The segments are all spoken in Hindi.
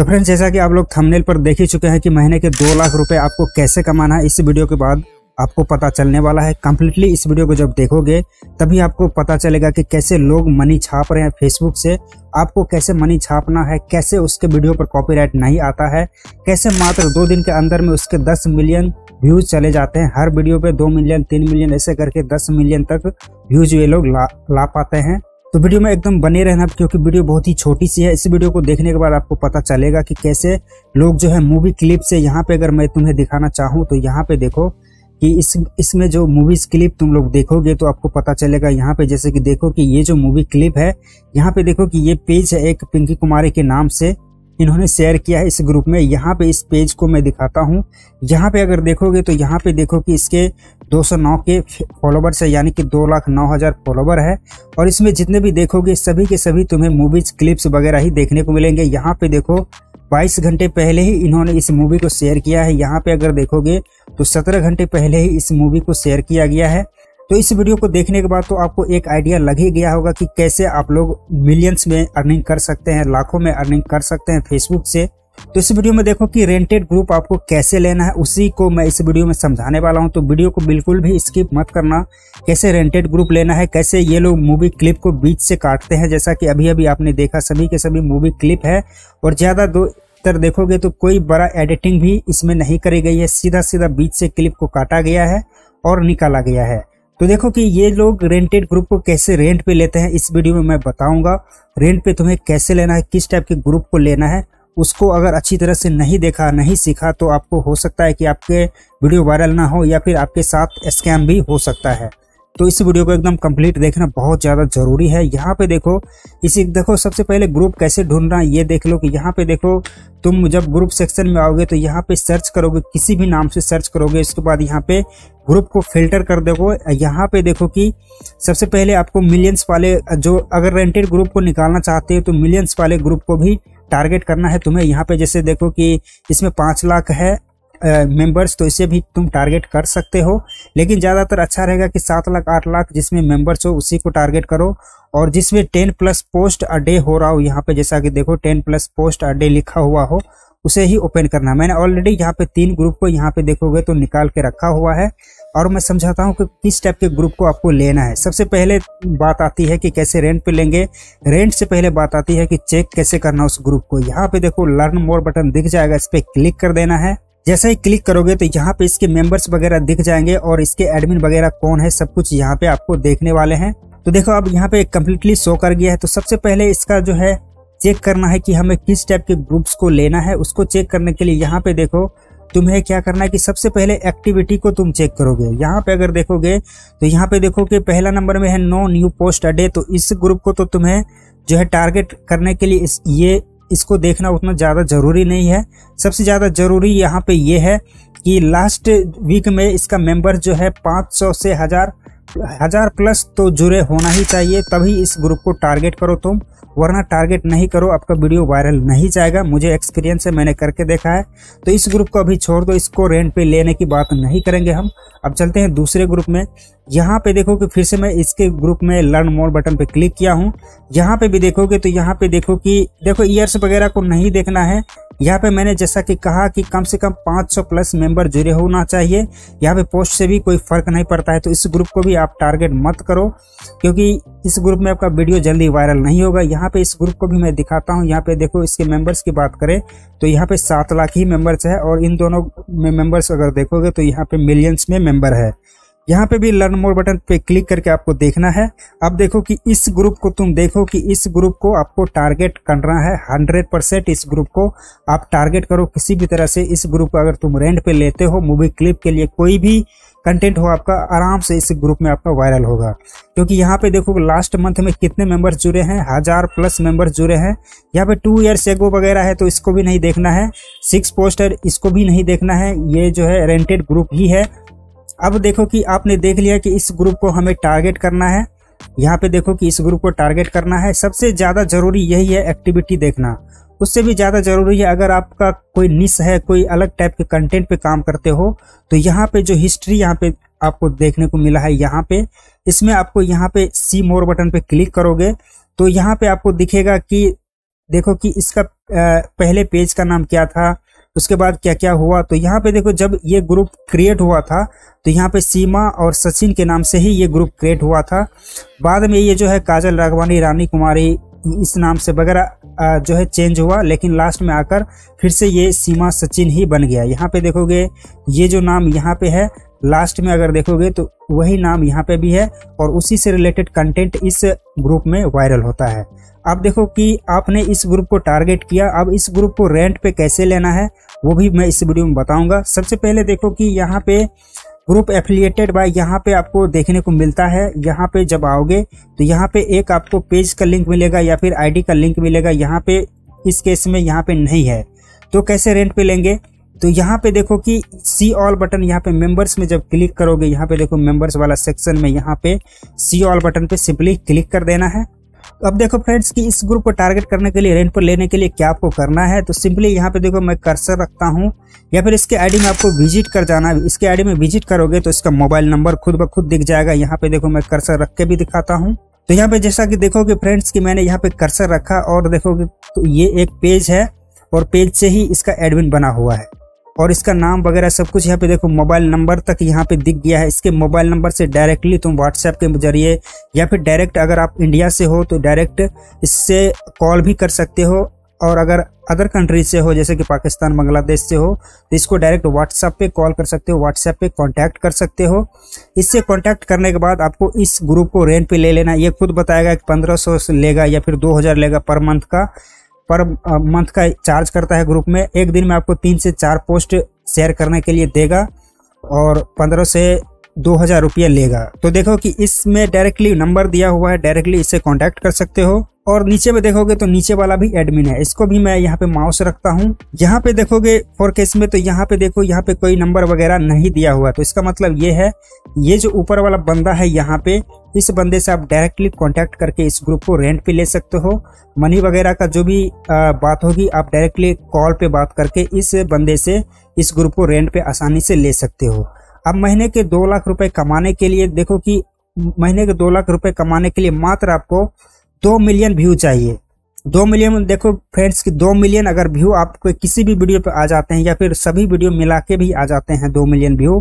तो फ्रेंड्स जैसा कि आप लोग थंबनेल पर देख ही चुके हैं कि महीने के दो लाख रुपए आपको कैसे कमाना है इस वीडियो के बाद आपको पता चलने वाला है। कम्प्लीटली इस वीडियो को जब देखोगे तभी आपको पता चलेगा कि कैसे लोग मनी छाप रहे हैं फेसबुक से। आपको कैसे मनी छापना है कैसे उसके वीडियो पर कॉपीराइट नहीं आता है कैसे मात्र दो दिन के अंदर में उसके 10 मिलियन व्यूज़ चले जाते हैं। हर वीडियो पे दो मिलियन तीन मिलियन ऐसे करके दस मिलियन तक व्यूज़ ये लोग ला, ला पाते हैं। तो वीडियो में एकदम बने रहना, क्योंकि वीडियो बहुत ही छोटी सी है। इस वीडियो को देखने के बाद आपको पता चलेगा कि कैसे लोग जो है मूवी क्लिप से यहाँ पे अगर मैं तुम्हें दिखाना चाहूँ तो यहाँ पे देखो कि इस, इसमें जो मूवीज़ क्लिप तुम लोग देखोगे तो आपको पता चलेगा यहाँ पे जैसे कि देखो कि ये जो मूवी क्लिप है, यहाँ पे देखो कि ये पेज है एक पिंकी कुमारी के नाम से। इन्होंने शेयर किया है इस ग्रुप में। यहाँ पे इस पेज को मैं दिखाता हूँ। यहाँ पे अगर देखोगे तो यहाँ पे देखो कि इसके 209 के फॉलोवर्स है, यानी कि दो लाख नौ हज़ार फॉलोवर है। और इसमें जितने भी देखोगे, सभी के सभी तुम्हें मूवीज़ क्लिप्स वगैरह ही देखने को मिलेंगे। यहाँ पे देखो 22 घंटे पहले ही इन्होंने इस मूवी को शेयर किया है। यहाँ पे अगर देखोगे तो 17 घंटे पहले ही इस मूवी को शेयर किया गया है। तो इस वीडियो को देखने के बाद तो आपको एक आइडिया लग ही गया होगा कि कैसे आप लोग मिलियंस में अर्निंग कर सकते हैं, लाखों में अर्निंग कर सकते हैं फेसबुक से। तो इस वीडियो में देखो कि रेंटेड ग्रुप आपको कैसे लेना है, उसी को मैं इस वीडियो में समझाने वाला हूँ। तो वीडियो को बिल्कुल भी स्किप मत करना, कैसे रेंटेड ग्रुप लेना है, कैसे ये लोग मूवी क्लिप को बीच से काटते हैं। जैसा कि अभी अभी आपने देखा, सभी के सभी मूवी क्लिप है और ज़्यादा दो तर देखोगे तो कोई बड़ा एडिटिंग भी इसमें नहीं करी गई है। सीधा सीधा बीच से क्लिप को काटा गया है और निकाला गया है। तो देखो कि ये लोग रेंटेड ग्रुप को कैसे रेंट पे लेते हैं, इस वीडियो में मैं बताऊँगा। रेंट पे तुम्हें कैसे लेना है, किस टाइप के ग्रुप को लेना है, उसको अगर अच्छी तरह से नहीं देखा, नहीं सीखा तो आपको हो सकता है कि आपके वीडियो वायरल ना हो या फिर आपके साथ स्कैम भी हो सकता है। तो इस वीडियो को एकदम कंप्लीट देखना बहुत ज़्यादा ज़रूरी है। यहाँ पे देखो, इसी देखो, सबसे पहले ग्रुप कैसे ढूंढना, ये देख लो कि यहाँ पे देखो, तुम जब ग्रुप सेक्शन में आओगे तो यहाँ पे सर्च करोगे, किसी भी नाम से सर्च करोगे इसके बाद यहाँ पे ग्रुप को फ़िल्टर कर देखो। यहाँ पे देखो कि सबसे पहले आपको मिलियंस वाले, जो अगर रेंटेड ग्रुप को निकालना चाहते हो तो मिलियंस वाले ग्रुप को भी टारगेट करना है तुम्हें। यहाँ पे जैसे देखो कि इसमें पाँच लाख है मेंबर्स तो इसे भी तुम टारगेट कर सकते हो। लेकिन ज़्यादातर अच्छा रहेगा कि सात लाख, आठ लाख जिसमें मेंबर्स हो, उसी को टारगेट करो। और जिसमें ten plus post a day हो रहा हो, यहाँ पे जैसा कि देखो ten plus post a day लिखा हुआ हो। उसे ही ओपन करना। मैंने ऑलरेडी यहाँ पे तीन ग्रुप को यहाँ पे देखोगे तो निकाल के रखा हुआ है। और मैं समझाता हूँ कि किस टाइप के ग्रुप को आपको लेना है। सबसे पहले बात आती है कि कैसे रेंट पे लेंगे। रेंट से पहले बात आती है कि चेक कैसे करना उस ग्रुप को। यहाँ पे देखो लर्न मोर बटन दिख जाएगा, इस पे क्लिक कर देना है। जैसे ही क्लिक करोगे तो यहाँ पे इसके मेंबर्स वगैरह दिख जाएँगे और इसके एडमिन वगैरह कौन है, सब कुछ यहाँ पे आपको देखने वाले हैं। तो देखो, अब यहाँ पे कम्प्लीटली शो कर गया है। तो सबसे पहले इसका जो है चेक करना है कि हमें किस टाइप के ग्रुप्स को लेना है। उसको चेक करने के लिए यहाँ पे देखो, तुम्हें क्या करना है कि सबसे पहले एक्टिविटी को तुम चेक करोगे। यहाँ पे अगर देखोगे तो यहाँ पे देखो कि पहला नंबर में है नो न्यू पोस्ट अडे तो इस ग्रुप को तो तुम्हें जो है टारगेट करने के लिए इस, ये, इसको देखना उतना ज़्यादा ज़रूरी नहीं है। सबसे ज़्यादा ज़रूरी यहाँ पे ये है कि लास्ट वीक में इसका मेंबर जो है 500 से हज़ार हज़ार प्लस तो जुड़े होना ही चाहिए। तभी इस ग्रुप को टारगेट करो तुम। वरना टारगेट नहीं करो, आपका वीडियो वायरल नहीं जाएगा। मुझे एक्सपीरियंस है, मैंने करके देखा है। तो इस ग्रुप को अभी छोड़ दो, इसको रेंट पे लेने की बात नहीं करेंगे हम। अब चलते हैं दूसरे ग्रुप में। यहाँ पे देखो कि फिर से मैं इसके ग्रुप में लर्न मोर बटन पे क्लिक किया हूँ। यहाँ पे भी देखोगे तो यहाँ पे देखो कि, देखो ईयर्स वगैरह को नहीं देखना है। यहाँ पे मैंने जैसा कि कहा कि कम से कम 500 प्लस मेंबर जुड़े होना चाहिए। यहाँ पे पोस्ट से भी कोई फ़र्क नहीं पड़ता है तो इस ग्रुप को भी आप टारगेट मत करो, क्योंकि इस ग्रुप में आपका वीडियो जल्दी वायरल नहीं होगा। यहाँ पे इस ग्रुप को भी मैं दिखाता हूँ। यहाँ पे देखो, इसके मेंबर्स की बात करें तो यहाँ पे सात लाख ही मेंबर्स है, और इन दोनों में मेंबर्स अगर देखोगे तो यहाँ पे मिलियंस में मेंबर है। यहाँ पे भी लर्न मोर बटन पे क्लिक करके आपको देखना है। अब देखो कि इस ग्रुप को तुम देखो कि इस ग्रुप को आपको टारगेट करना है। हंड्रेड परसेंट इस ग्रुप को आप टारगेट करो किसी भी तरह से। इस ग्रुप को अगर तुम रेंट पे लेते हो मूवी क्लिप के लिए कोई भी कंटेंट हो आपका, आराम से इस ग्रुप में आपका वायरल होगा। क्योंकि यहाँ पे देखो लास्ट मंथ में कितने मेंबर्स जुड़े हैं, हज़ार प्लस मेंबर्स जुड़े हैं। यहाँ पे टू ईयर्स एगो वगैरह है तो इसको भी नहीं देखना है। सिक्स पोस्टर इसको भी नहीं देखना है। ये जो है रेंटेड ग्रुप ही है। अब देखो कि आपने देख लिया कि इस ग्रुप को हमें टारगेट करना है। यहाँ पे देखो कि इस ग्रुप को टारगेट करना है। सबसे ज़्यादा ज़रूरी यही है एक्टिविटी देखना। उससे भी ज़्यादा ज़रूरी है, अगर आपका कोई निस है, कोई अलग टाइप के कंटेंट पे काम करते हो तो यहाँ पे जो हिस्ट्री यहाँ पे आपको देखने को मिला है यहाँ पे। इसमें आपको यहाँ पे सी मोर बटन पे क्लिक करोगे तो यहाँ पे आपको दिखेगा कि देखो कि इसका पहले पेज का नाम क्या था उसके बाद क्या क्या हुआ? तो यहाँ पे देखो, जब ये ग्रुप क्रिएट हुआ था तो यहाँ पे सीमा और सचिन के नाम से ही ये ग्रुप क्रिएट हुआ था। बाद में ये जो है काजल राघवानी, रानी कुमारी, इस नाम से वगैरह जो है चेंज हुआ, लेकिन लास्ट में आकर फिर से ये सीमा, सचिन ही बन गया। यहाँ पे देखोगे, ये जो नाम यहाँ पे है लास्ट में अगर देखोगे तो वही नाम यहाँ पे भी है और उसी से रिलेटेड कंटेंट इस ग्रुप में वायरल होता है। अब देखो कि आपने इस ग्रुप को टारगेट किया, अब इस ग्रुप को रेंट पे कैसे लेना है, वो भी मैं इस वीडियो में बताऊँगा। सबसे पहले देखो कि यहाँ पे ग्रुप एफिलिएटेड बाय यहाँ पे आपको देखने को मिलता है। यहाँ पे जब आओगे तो यहाँ पे एक आपको पेज का लिंक मिलेगा या फिर आईडी का लिंक मिलेगा। यहाँ पे इस केस में यहाँ पे नहीं है। तो कैसे रेंट पे लेंगे? तो यहाँ पे देखो कि सी ऑल बटन यहाँ पे मेंबर्स में जब क्लिक करोगे, यहाँ पे देखो मेंबर्स वाला सेक्शन में यहाँ पे सी ऑल बटन पे सिंपली क्लिक कर देना है। अब देखो फ्रेंड्स कि इस ग्रुप को टारगेट करने के लिए रेंट पर लेने के लिए क्या आपको करना है तो सिंपली यहाँ पे देखो मैं कर्सर रखता हूँ, या फिर इसके आईडी में आपको विज़िट कर जाना है। इसके आईडी में विज़िट करोगे तो इसका मोबाइल नंबर खुद ब खुद दिख जाएगा। यहाँ पे देखो मैं कर्सर रख के भी दिखाता हूँ। तो यहाँ पे जैसा कि देखोगे फ्रेंड्स कि मैंने यहाँ पे कर्सर रखा और देखोगे तो ये एक पेज है और पेज से ही इसका एडमिन बना हुआ है। और इसका नाम वगैरह सब कुछ यहाँ पे देखो, मोबाइल नंबर तक यहाँ पे दिख गया है। इसके मोबाइल नंबर से डायरेक्टली तुम व्हाट्सएप के ज़रिए या फिर डायरेक्ट अगर आप इंडिया से हो तो डायरेक्ट इससे कॉल भी कर सकते हो। और अगर अदर कंट्री से हो, जैसे कि पाकिस्तान, बांग्लादेश से हो तो इसको डायरेक्ट व्हाट्सएप पे कॉल कर सकते हो व्हाट्सएप पे कांटेक्ट कर सकते हो। इससे कांटेक्ट करने के बाद आपको इस ग्रुप को रेंट पे ले लेना। ये खुद बताएगा कि पंद्रह सौ लेगा या फिर दो हज़ार लेगा पर मंथ का। पर मंथ का चार्ज करता है ग्रुप में, एक दिन में आपको तीन से चार पोस्ट शेयर करने के लिए देगा और पंद्रह से दो हज़ार रुपया लेगा। तो देखो कि इसमें डायरेक्टली नंबर दिया हुआ है डायरेक्टली इससे कांटेक्ट कर सकते हो। और नीचे में देखोगे तो नीचे वाला भी एडमिन है। इसको भी मैं यहाँ पे माउस रखता हूँ। यहाँ पे देखोगे फोर केस में तो यहाँ पे देखो, यहाँ पे कोई नंबर वगैरह नहीं दिया हुआ। तो इसका मतलब ये है, ये जो ऊपर वाला बंदा है यहाँ पे, इस बंदे से आप डायरेक्टली कांटेक्ट करके इस ग्रुप को रेंट पे ले सकते हो। मनी वगैरह का जो भी बात होगी, आप डायरेक्टली कॉल पे बात करके इस बंदे से, इस ग्रुप को रेंट पे आसानी से ले सकते हो। अब महीने के दो लाख रुपए कमाने के लिए, देखो कि महीने के दो लाख रुपए कमाने के लिए मात्र आपको दो मिलियन व्यू चाहिए। दो मिलियन, देखो फ्रेंड्स की दो मिलियन अगर व्यू आपको किसी भी वीडियो पे आ जाते हैं या फिर सभी वीडियो मिला के भी आ जाते हैं दो मिलियन व्यू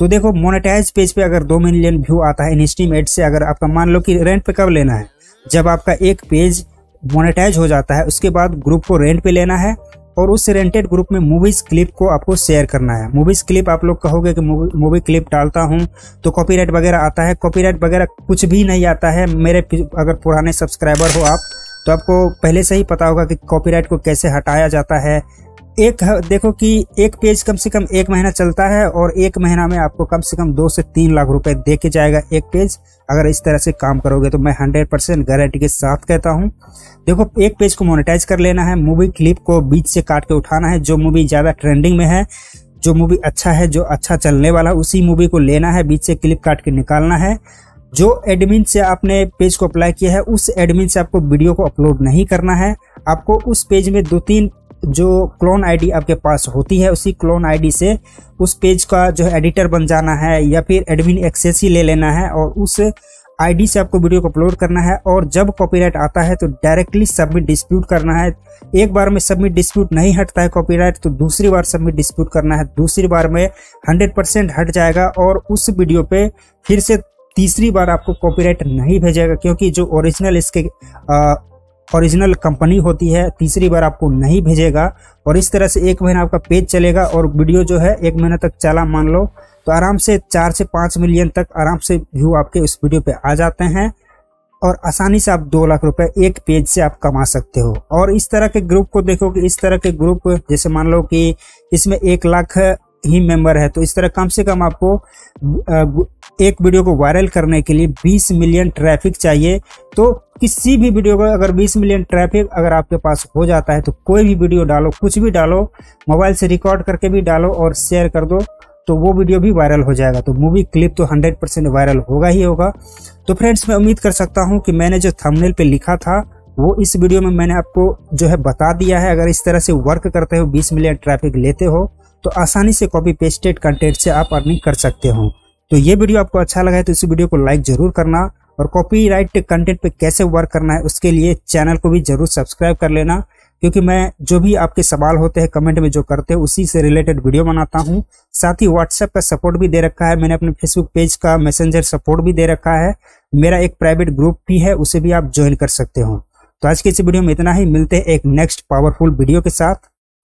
तो देखो मोनेटाइज पेज पे अगर दो मिलियन व्यू आता है इनस्टीमेट से, अगर आपका मान लो कि रेंट पे कब लेना है? जब आपका एक पेज मोनेटाइज हो जाता है, उसके बाद ग्रुप को रेंट पे लेना है और उस रेंटेड ग्रुप में मूवीज़ क्लिप को आपको शेयर करना है। मूवीज़ क्लिप आप लोग कहोगे कि मूवी क्लिप डालता हूँ तो कॉपीराइट वगैरह आता है। कॉपीराइट वगैरह कुछ भी नहीं आता है। मेरे अगर पुराने सब्सक्राइबर हो आप तो आपको पहले से ही पता होगा कि कॉपीराइट को कैसे हटाया जाता है एक, देखो कि एक पेज कम से कम एक महीना चलता है और एक महीना में आपको कम से कम दो से तीन लाख रुपए दे के जाएगा एक पेज। अगर इस तरह से काम करोगे तो मैं हंड्रेड परसेंट गारंटी के साथ कहता हूँ। देखो, एक पेज को मोनेटाइज कर लेना है। मूवी क्लिप को बीच से काट के उठाना है। जो मूवी ज़्यादा ट्रेंडिंग में है, जो मूवी अच्छा है, जो अच्छा चलने वाला है उसी मूवी को लेना है। बीच से क्लिप काट के निकालना है। जो एडमिन से आपने पेज को अप्लाई किया है, उस एडमिन से आपको वीडियो को अपलोड नहीं करना है। आपको उस पेज में दो तीन जो क्लोन आईडी आपके पास होती है, उसी क्लोन आईडी से उस पेज का जो है एडिटर बन जाना है या फिर एडमिन एक्सेस ही ले लेना है और उस आईडी से आपको वीडियो को अपलोड करना है और जब कॉपीराइट आता है तो डायरेक्टली सबमिट डिस्प्यूट करना है। एक बार में सबमिट डिस्प्यूट नहीं हटता है कॉपीराइट तो दूसरी बार सबमिट डिस्प्यूट करना है। दूसरी बार में 100 परसेंट हट जाएगा और उस वीडियो पे फिर से तीसरी बार आपको कॉपीराइट नहीं भेजेगा, क्योंकि जो ओरिजिनल इसके ओरिजिनल कंपनी होती है, तीसरी बार आपको नहीं भेजेगा। और इस तरह से एक महीना आपका पेज चलेगा और वीडियो जो है, एक महीना तक चला मान लो। तो आराम से चार से पाँच मिलियन तक आराम से व्यू आपके उस वीडियो पे आ जाते हैं। और आसानी से आप दो लाख रुपए एक पेज से आप कमा सकते हो। और इस तरह के ग्रुप को देखो कि इस तरह के ग्रुप, जैसे मान लो कि इसमें एक लाख ही मेंबर है। तो इस तरह कम से कम आपको एक वीडियो को वायरल करने के लिए 20 मिलियन ट्रैफ़िक चाहिए। तो किसी भी वीडियो का अगर 20 मिलियन ट्रैफ़िक अगर आपके पास हो जाता है तो कोई भी वीडियो डालो, कुछ भी डालो, मोबाइल से रिकॉर्ड करके भी डालो और शेयर कर दो तो वो वीडियो भी वायरल हो जाएगा। तो मूवी क्लिप तो 100 परसेंट वायरल होगा ही होगा। तो फ्रेंड्स मैं उम्मीद कर सकता हूँ कि मैंने जो थंबनेल पे लिखा था, वो इस वीडियो में मैंने आपको जो है बता दिया है। अगर इस तरह से वर्क करते हो 20 मिलियन ट्रैफ़िक लेते हो तो आसानी से कॉपी पेस्टेड कंटेंट से आप अर्निंग कर सकते हो। तो ये वीडियो आपको अच्छा लगा है तो इस वीडियो को लाइक ज़रूर करना और कॉपीराइट कंटेंट पे कैसे वर्क करना है उसके लिए चैनल को भी ज़रूर सब्सक्राइब कर लेना। क्योंकि मैं जो भी आपके सवाल होते हैं कमेंट में जो करते हैं, उसी से रिलेटेड वीडियो बनाता हूँ। साथ ही व्हाट्सएप का सपोर्ट भी दे रखा है। मैंने अपने फेसबुक पेज का मैसेंजर सपोर्ट भी दे रखा है। मेरा एक प्राइवेट ग्रुप भी है, उसे भी आप ज्वाइन कर सकते हो। तो आज के इस वीडियो में इतना ही। मिलते हैं एक नेक्स्ट पावरफुल वीडियो के साथ।